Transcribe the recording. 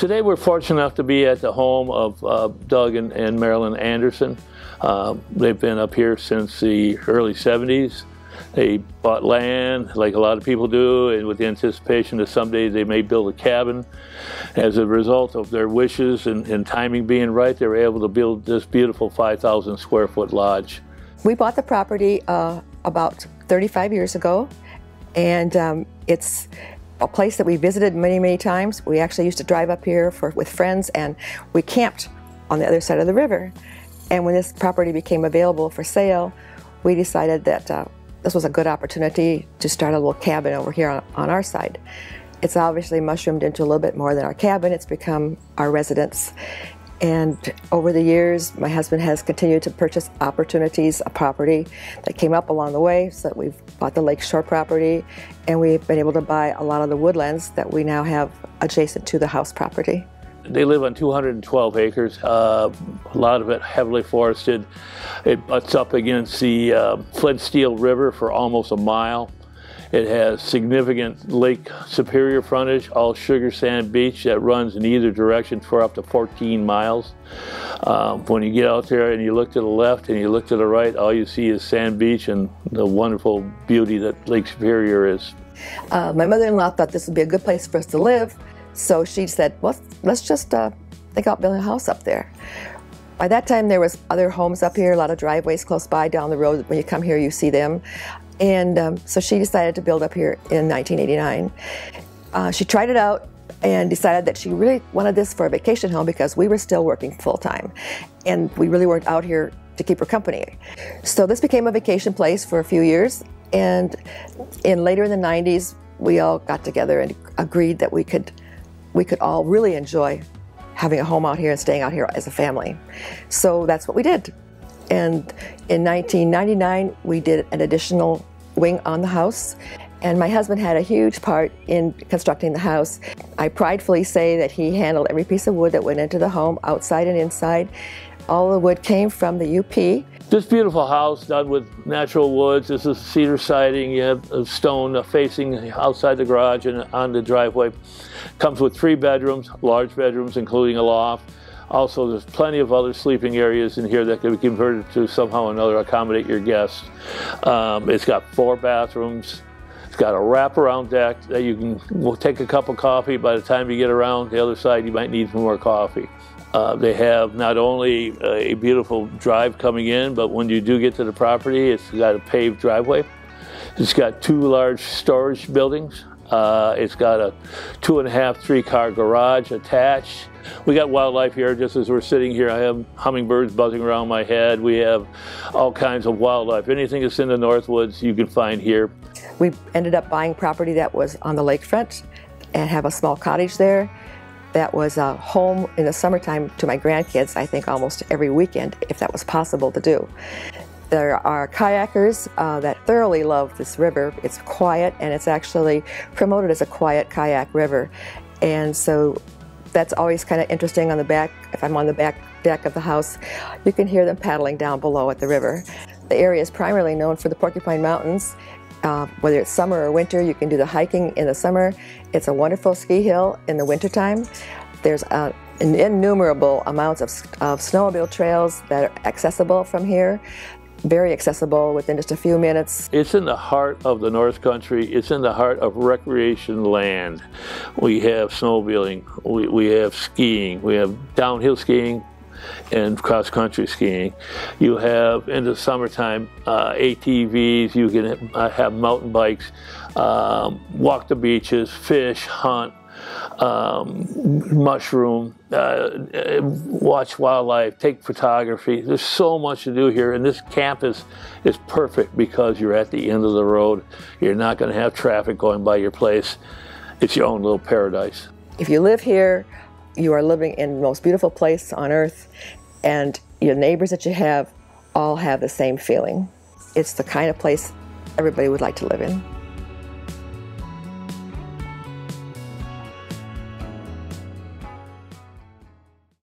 Today we're fortunate enough to be at the home of uh, Doug and, and, Marilyn Anderson. Uh, they've been up here since the early 70s. They bought land like a lot of people do and with the anticipation that someday they may build a cabin. As a result of their wishes and, and timing being right, they were able to build this beautiful 5,000 square foot lodge. We bought the property uh, about 35 years ago and um, it's a place that we visited many, many times. We actually used to drive up here for, with friends and we camped on the other side of the river. And when this property became available for sale, we decided that uh, this was a good opportunity to start a little cabin over here on, on our side. It's obviously mushroomed into a little bit more than our cabin. It's become our residence. And over the years, my husband has continued to purchase opportunities, a property that came up along the way. So we've bought the lakeshore property, and we've been able to buy a lot of the woodlands that we now have adjacent to the house property. They live on 212 acres, uh, a lot of it heavily forested. It butts up against the uh, Flint Steel River for almost a mile. It has significant Lake Superior frontage, all sugar sand beach that runs in either direction for up to 14 miles. Um, when you get out there and you look to the left and you look to the right, all you see is sand beach and the wonderful beauty that Lake Superior is. Uh, my mother-in-law thought this would be a good place for us to live, so she said, well, let's just uh, think about building a house up there. By that time, there was other homes up here, a lot of driveways close by down the road. When you come here, you see them. And um, so she decided to build up here in 1989. Uh, she tried it out and decided that she really wanted this for a vacation home because we were still working full time and we really weren't out here to keep her company. So this became a vacation place for a few years and in later in the 90s we all got together and agreed that we could we could all really enjoy having a home out here and staying out here as a family. So that's what we did. And in 1999 we did an additional wing on the house. And my husband had a huge part in constructing the house. I pridefully say that he handled every piece of wood that went into the home, outside and inside. All the wood came from the UP. This beautiful house done with natural woods. This is cedar siding. You have stone facing outside the garage and on the driveway. Comes with three bedrooms, large bedrooms, including a loft. Also, there's plenty of other sleeping areas in here that can be converted to somehow or another accommodate your guests. Um, it's got four bathrooms. It's got a wraparound deck that you can take a cup of coffee. By the time you get around the other side, you might need some more coffee. Uh, they have not only a beautiful drive coming in, but when you do get to the property, it's got a paved driveway. It's got two large storage buildings. Uh, it's got a two and a half, three car garage attached. We got wildlife here just as we're sitting here. I have hummingbirds buzzing around my head. We have all kinds of wildlife. Anything that's in the Northwoods you can find here. We ended up buying property that was on the lakefront and have a small cottage there. That was a home in the summertime to my grandkids, I think almost every weekend, if that was possible to do. There are kayakers uh, that thoroughly love this river. It's quiet and it's actually promoted as a quiet kayak river. And so that's always kind of interesting on the back. If I'm on the back deck of the house, you can hear them paddling down below at the river. The area is primarily known for the Porcupine Mountains. Uh, whether it's summer or winter, you can do the hiking in the summer. It's a wonderful ski hill in the wintertime. There's uh, innumerable amounts of, of snowmobile trails that are accessible from here very accessible within just a few minutes. It's in the heart of the North Country. It's in the heart of recreation land. We have snowmobiling, we, we have skiing, we have downhill skiing, and cross-country skiing. You have, in the summertime, uh, ATVs, you can have mountain bikes, um, walk the beaches, fish, hunt, um, mushroom, uh, watch wildlife, take photography. There's so much to do here, and this campus is perfect because you're at the end of the road. You're not going to have traffic going by your place. It's your own little paradise. If you live here, you are living in the most beautiful place on earth, and your neighbors that you have all have the same feeling. It's the kind of place everybody would like to live in.